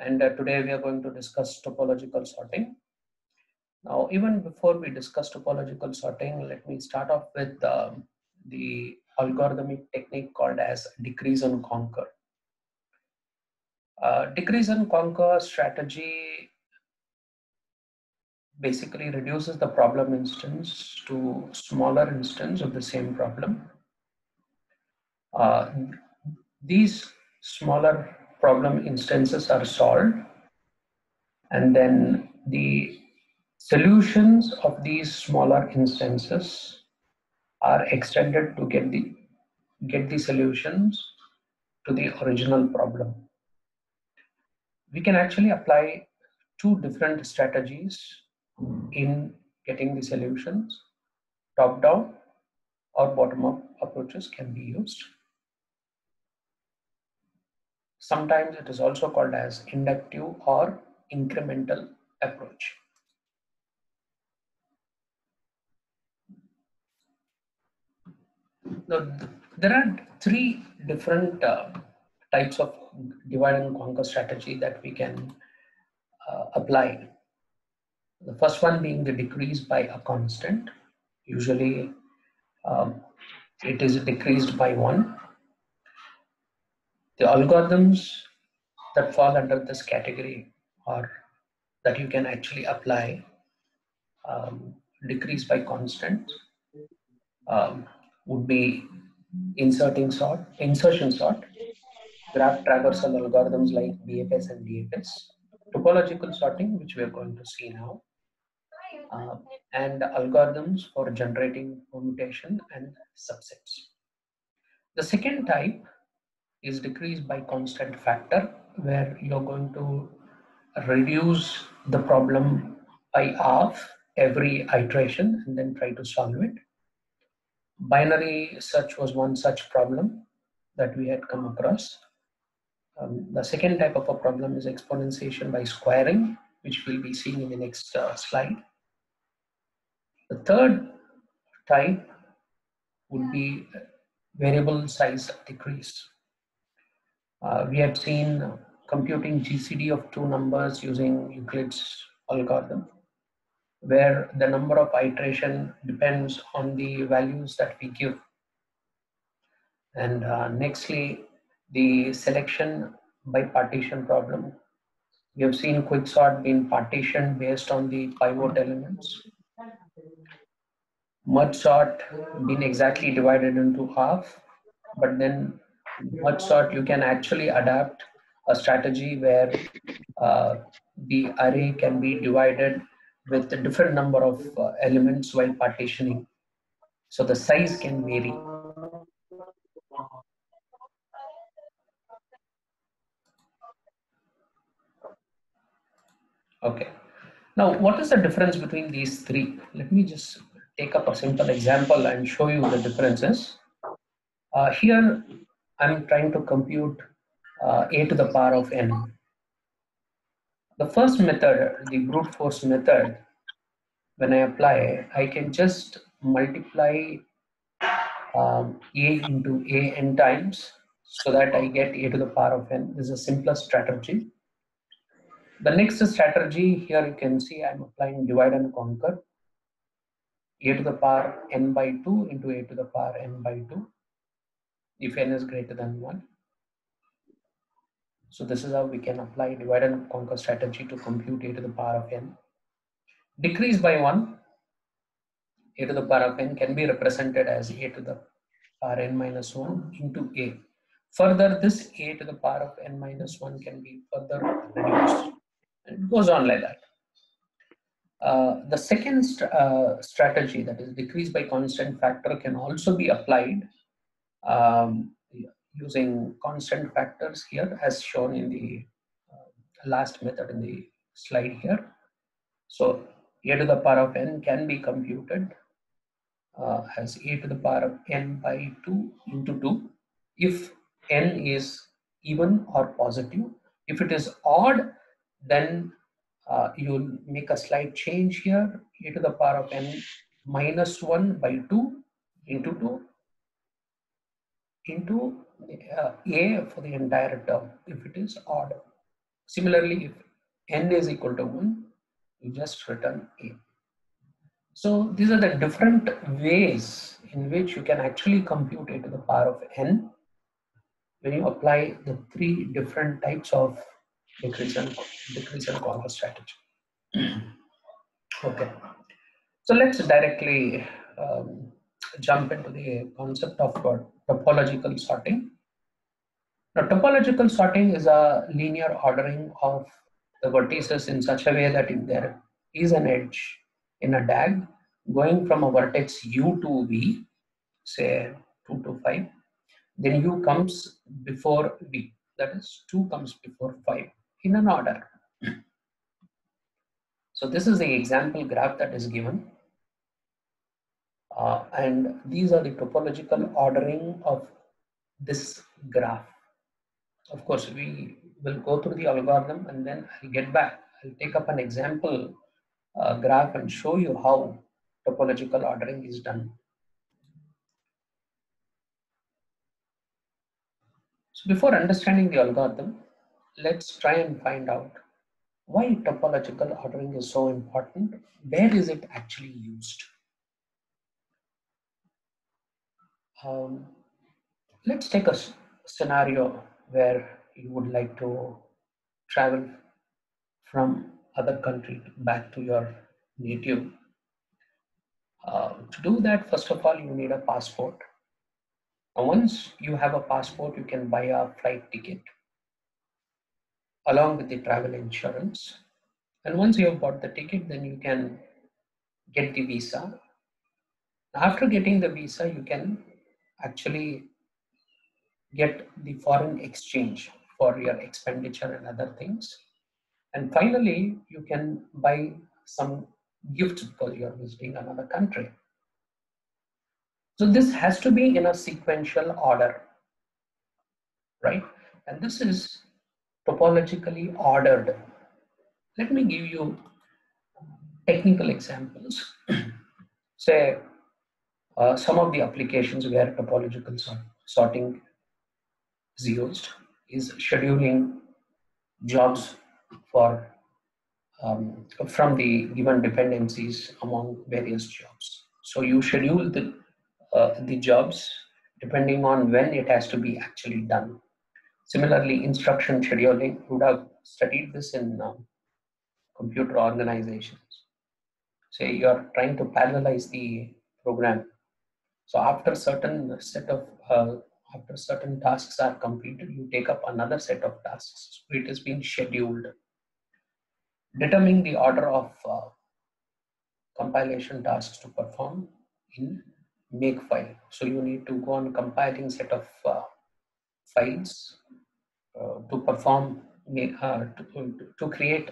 and uh, today we are going to discuss topological sorting. Now, even before we discuss topological sorting, let me start off with um, the algorithmic technique called as decrease and conquer. Uh, decrease and conquer strategy basically reduces the problem instance to smaller instance of the same problem. Uh, these smaller problem instances are solved. And then the solutions of these smaller instances are extended to get the get the solutions to the original problem. We can actually apply two different strategies in getting the solutions. Top down or bottom up approaches can be used Sometimes it is also called as inductive or incremental approach. Now, there are three different uh, types of divide and conquer strategy that we can uh, apply. The first one being the decrease by a constant. Usually um, it is decreased by one the algorithms that fall under this category or that you can actually apply um, decrease by constant um, would be inserting sort, insertion sort, graph traversal algorithms like BFS and DFS, topological sorting, which we are going to see now, uh, and algorithms for generating permutation and subsets. The second type is decreased by constant factor where you're going to reduce the problem by half every iteration and then try to solve it. Binary search was one such problem that we had come across. Um, the second type of a problem is exponentiation by squaring, which we'll be seeing in the next uh, slide. The third type would be variable size decrease. Uh, we had seen computing GCD of two numbers using Euclid's algorithm, where the number of iteration depends on the values that we give. And uh, nextly, the selection by partition problem. We have seen quicksort being partitioned based on the pivot elements. Merge sort being exactly divided into half, but then merge sort you can actually adapt a strategy where uh, the array can be divided with a different number of uh, elements while partitioning. So the size can vary. Okay. Now, what is the difference between these three? Let me just take up a simple example and show you the differences. Uh, here, I'm trying to compute uh, a to the power of n. The first method, the brute force method, when I apply, I can just multiply um, a into a n times so that I get a to the power of n. This is the simplest strategy. The next strategy here you can see I'm applying divide and conquer a to the power n by 2 into a to the power n by 2 if n is greater than 1. So this is how we can apply divide and conquer strategy to compute a to the power of n. Decrease by 1, a to the power of n can be represented as a to the power n minus 1 into a. Further, this a to the power of n minus 1 can be further reduced. It goes on like that. Uh, the second st uh, strategy, that is decrease by constant factor, can also be applied um, using constant factors here as shown in the uh, last method in the slide here. So a to the power of n can be computed uh, as a to the power of n by 2 into 2 if n is even or positive. If it is odd, then uh, you'll make a slight change here, a to the power of n minus 1 by 2 into 2 into uh, a for the entire term if it is odd. Similarly, if n is equal to 1, you just return a. So these are the different ways in which you can actually compute a to the power of n when you apply the three different types of decrease and, decrease and conquer strategy. okay, so let's directly um, jump into the concept of uh, topological sorting. Now, topological sorting is a linear ordering of the vertices in such a way that if there is an edge in a DAG going from a vertex U to V, say 2 to 5, then U comes before V, that is 2 comes before 5 in an order. So this is the example graph that is given. Uh, and these are the topological ordering of this graph. Of course, we will go through the algorithm and then I'll get back. I'll take up an example uh, graph and show you how topological ordering is done. So before understanding the algorithm, let's try and find out why topological ordering is so important. Where is it actually used? Um, let's take a scenario where you would like to travel from other country back to your native. Uh, to do that, first of all, you need a passport. And once you have a passport, you can buy a flight ticket along with the travel insurance. And once you have bought the ticket, then you can get the visa. After getting the visa, you can actually get the foreign exchange for your expenditure and other things. And finally, you can buy some gifts because you're visiting another country. So this has to be in a sequential order, right? And this is topologically ordered. Let me give you technical examples. Say uh, some of the applications where topological sort sorting is used is scheduling jobs for um, from the given dependencies among various jobs. So you schedule the uh, the jobs depending on when it has to be actually done. Similarly, instruction scheduling, you would have studied this in um, computer organizations. Say you're trying to parallelize the program. So after certain set of uh, after certain tasks are completed, you take up another set of tasks. So it has been scheduled. Determining the order of uh, compilation tasks to perform in makefile. So you need to go on compiling set of uh, files uh, to perform, uh, to, to create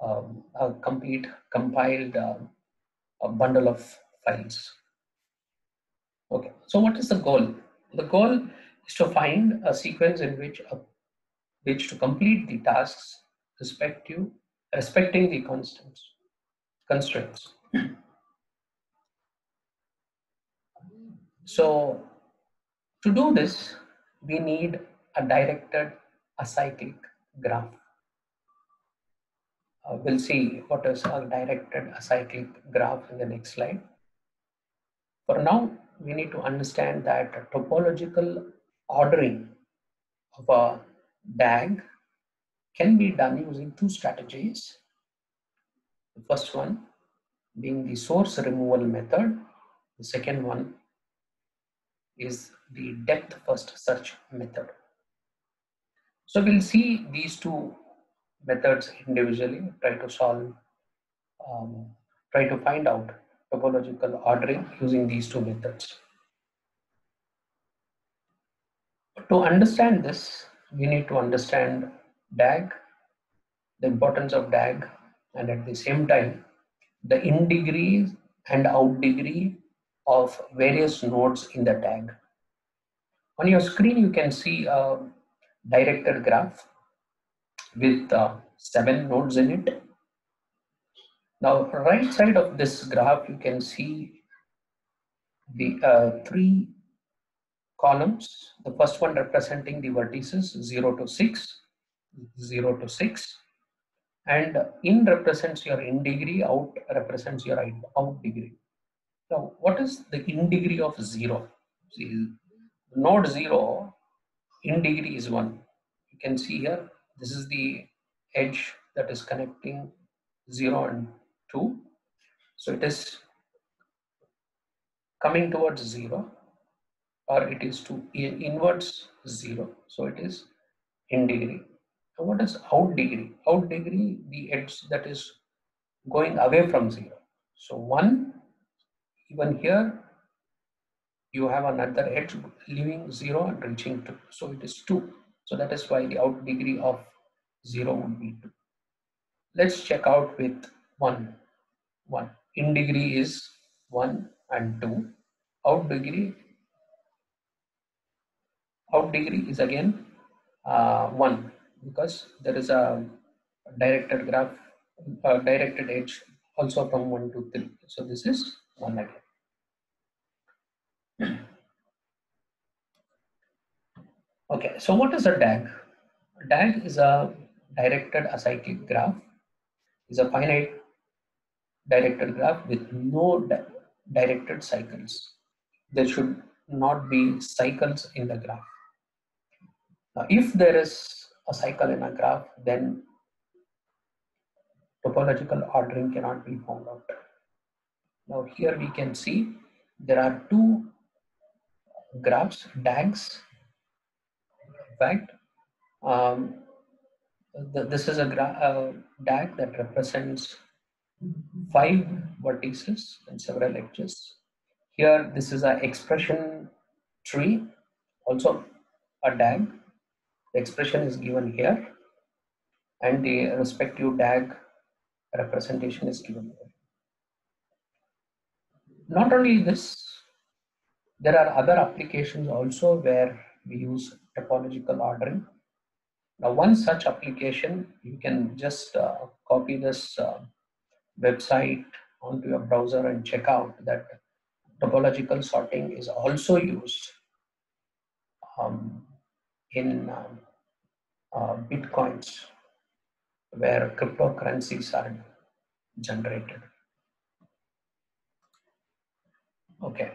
um, a complete compiled uh, a bundle of files. Okay, so what is the goal? The goal is to find a sequence in which a, which to complete the tasks respective respecting the constants constraints. so to do this, we need a directed acyclic graph. Uh, we'll see what is a directed acyclic graph in the next slide. For now, we need to understand that topological ordering of a DAG can be done using two strategies. The first one being the source removal method. The second one is the depth first search method. So we'll see these two methods individually, try to solve, um, try to find out topological ordering using these two methods. To understand this, we need to understand DAG, the importance of DAG, and at the same time, the in degree and out degree of various nodes in the DAG. On your screen, you can see a directed graph with uh, seven nodes in it. Now, right side of this graph, you can see the uh, three columns. The first one representing the vertices 0 to 6, 0 to 6 and in represents your in degree out represents your out degree. Now what is the in degree of 0 see node 0 in degree is 1 you can see here this is the edge that is connecting 0 and 2 so it is coming towards 0 or it is to inwards 0 so it is in degree so what is out degree? Out degree, the edge that is going away from zero. So one, even here, you have another edge leaving zero and reaching two. So it is two. So that is why the out degree of zero would be two. Let's check out with one. One. In degree is one and two. Out degree, out degree is again uh, one because there is a directed graph, a directed edge also from 1 to 3. So this is 1 again. Okay, so what is a DAG? DAG is a directed acyclic graph, is a finite directed graph with no di directed cycles. There should not be cycles in the graph. Now, if there is a cycle in a graph, then topological ordering cannot be found out. Now here we can see there are two graphs, DAGs. In fact, um, this is a uh, DAG that represents five vertices and several edges. Here, this is an expression tree, also a DAG the expression is given here and the respective DAG representation is given here. Not only this, there are other applications also where we use topological ordering. Now, one such application, you can just uh, copy this uh, website onto your browser and check out that topological sorting is also used um, in um, uh, bitcoins where cryptocurrencies are generated. Okay,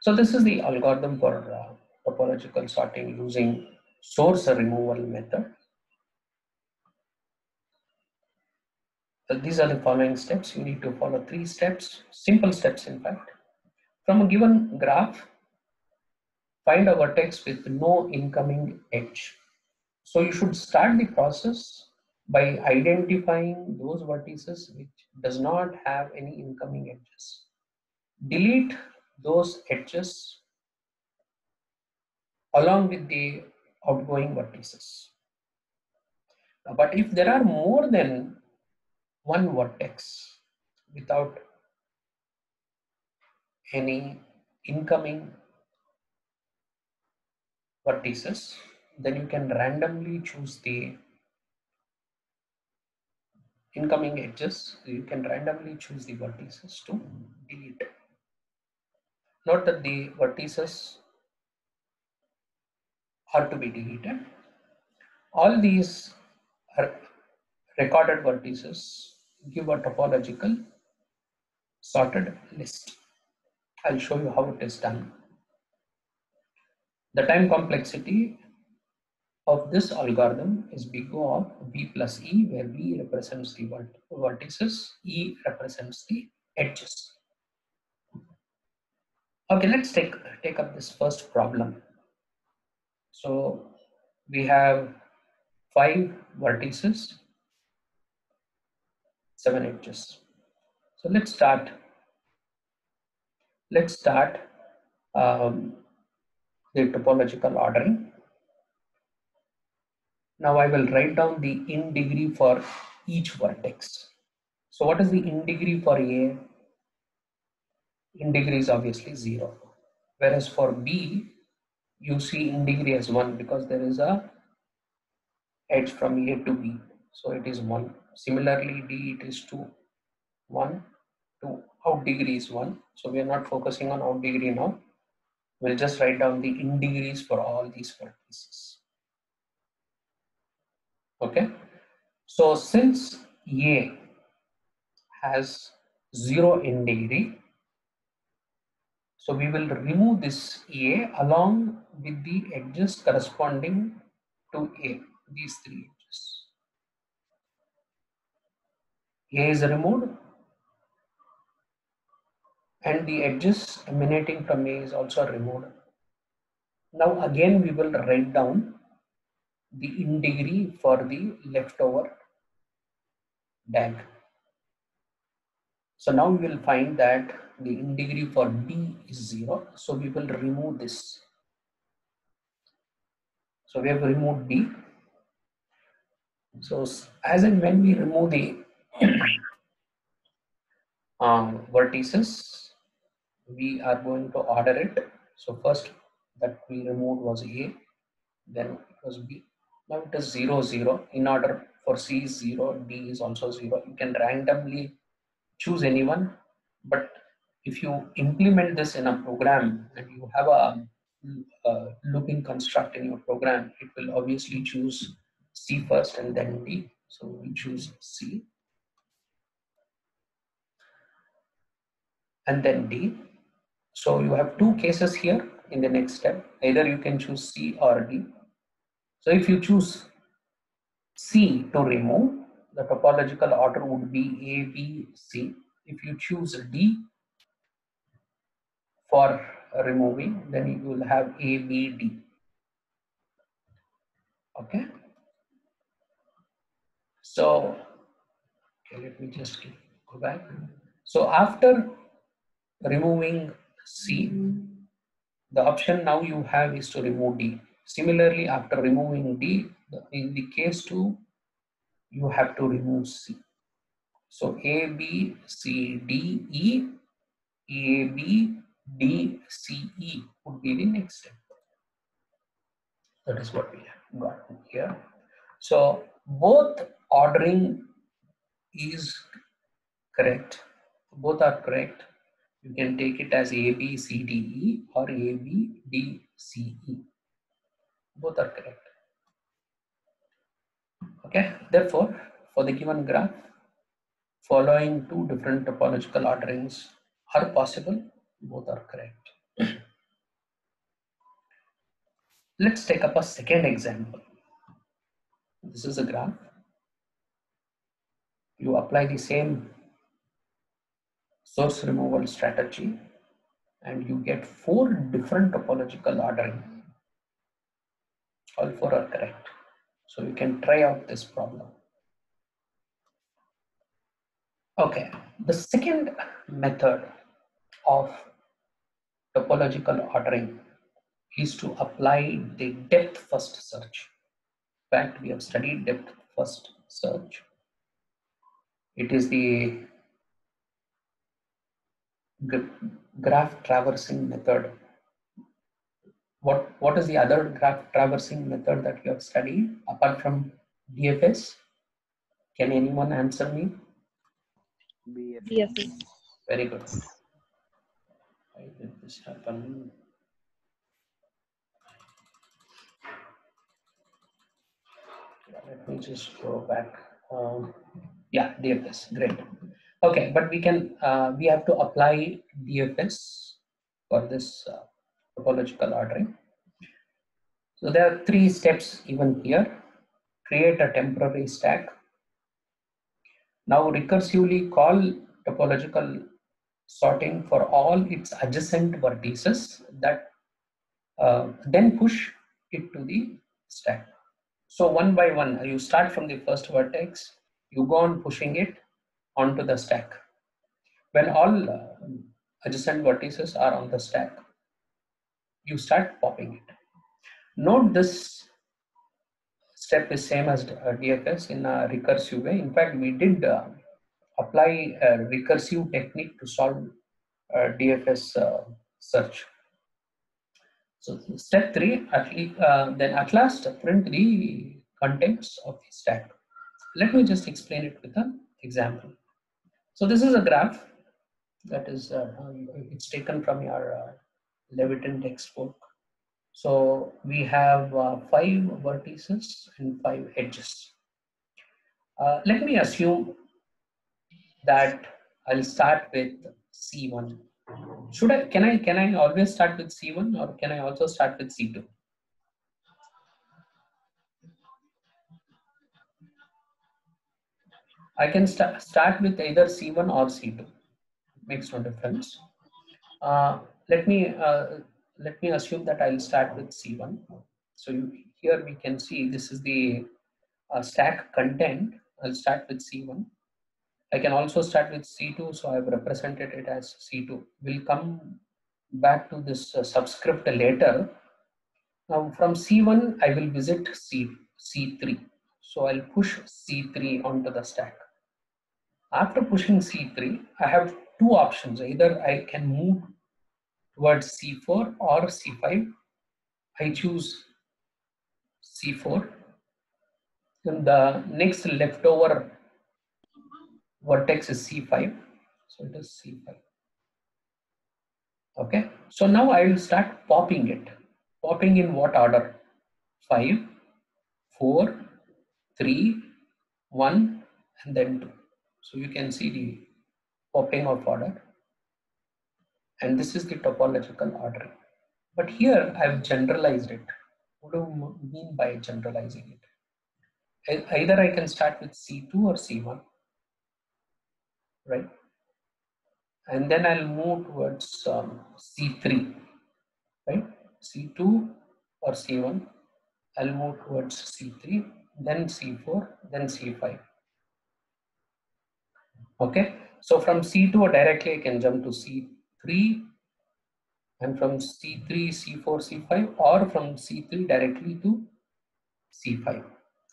so this is the algorithm for uh, topological sorting using source removal method. So these are the following steps. You need to follow three steps, simple steps in fact. From a given graph, find a vertex with no incoming edge. So you should start the process by identifying those vertices which does not have any incoming edges. Delete those edges along with the outgoing vertices. But if there are more than one vertex without any incoming vertices, then you can randomly choose the incoming edges. You can randomly choose the vertices to delete. Note that the vertices are to be deleted. All these recorded vertices give a topological sorted list. I'll show you how it is done. The time complexity of this algorithm is big O of B plus E, where B represents the vertices, E represents the edges. Okay, let's take, take up this first problem. So we have five vertices, seven edges. So let's start. Let's start um, the topological ordering. Now I will write down the in degree for each vertex. So what is the in degree for A? In degree is obviously 0. Whereas for B, you see in degree as 1 because there is a edge from A to B. So it is 1. Similarly, D it is 2. 1, 2. Out degree is 1. So we are not focusing on out degree now. We'll just write down the in degrees for all these vertices. Okay. So since A has zero in degree, so we will remove this A along with the edges corresponding to A, these three edges. A is removed and the edges emanating from A is also removed. Now again we will write down the in degree for the leftover DAG. So now we will find that the in degree for D is 0. So we will remove this. So we have removed D. So as and when we remove the um, vertices, we are going to order it. So first that we removed was A, then it was B. Now it is 0, 0. In order for C is 0, D is also 0. You can randomly choose anyone, but if you implement this in a program and you have a, a looping construct in your program, it will obviously choose C first and then D. So we choose C. And then D. So you have two cases here in the next step. Either you can choose C or D. So if you choose C to remove, the topological order would be A, B, C. If you choose D for removing, then you will have A, B, D. Okay. So, okay, let me just go back. So after removing C, the option now you have is to remove D. Similarly, after removing D, in the case 2, you have to remove C. So A, B, C, D, E, A, B, D, C, E would be the next step. That is what we have got here. So both ordering is correct. Both are correct. You can take it as A, B, C, D, E or A, B, D, C, E. Both are correct. Okay, therefore, for the given graph, following two different topological orderings are possible, both are correct. Let's take up a second example. This is a graph. You apply the same source removal strategy and you get four different topological ordering. All four are correct. So you can try out this problem. Okay, the second method of topological ordering is to apply the depth first search. In fact, we have studied depth first search. It is the graph traversing method. What, what is the other graph traversing method that you have studied apart from DFS? Can anyone answer me? BFS. Very good. Why did this happen? Let me just go back. Um, yeah, DFS, great. Okay, but we can, uh, we have to apply DFS for this uh, topological ordering. So there are three steps even here. Create a temporary stack. Now recursively call topological sorting for all its adjacent vertices that uh, then push it to the stack. So one by one, you start from the first vertex, you go on pushing it onto the stack. When all uh, adjacent vertices are on the stack, you start popping it. Note this step is same as uh, DFS in a recursive way. In fact, we did uh, apply a recursive technique to solve uh, DFS uh, search. So step three, at least, uh, then at last print the contents of the stack. Let me just explain it with an example. So this is a graph that is, uh, it's taken from your uh, Levitin textbook. So we have uh, five vertices and five edges. Uh, let me assume that I'll start with C1. Should I, can I, can I always start with C1 or can I also start with C2? I can st start with either C1 or C2. Makes no difference. Uh, let me uh, let me assume that I'll start with C1. So you, here we can see this is the uh, stack content. I'll start with C1. I can also start with C2, so I've represented it as C2. We'll come back to this uh, subscript later. Now from C1, I will visit C, C3. So I'll push C3 onto the stack. After pushing C3, I have two options. Either I can move towards C4 or C5. I choose C4. Then the next leftover vertex is C5. So it is C5. Okay. So now I will start popping it. Popping in what order? 5, 4, 3, 1, and then 2. So you can see the popping of order. And this is the topological ordering. But here I've generalized it. What do you mean by generalizing it? Either I can start with C2 or C1, right? And then I'll move towards um, C3, right? C2 or C1. I'll move towards C3, then C4, then C5. Okay, so from C2 directly I can jump to C3 and from C3, C4, C5 or from C3 directly to C5.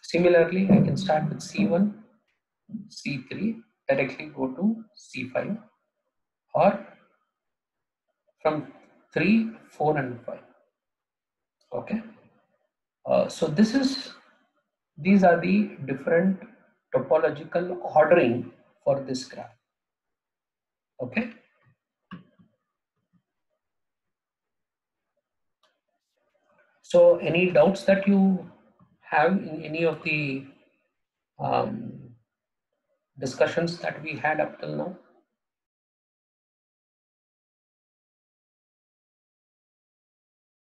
Similarly, I can start with C1, C3, directly go to C5 or from 3, 4 and 5. Okay. Uh, so this is, these are the different topological ordering for this graph. Okay. So any doubts that you have in any of the um, discussions that we had up till now?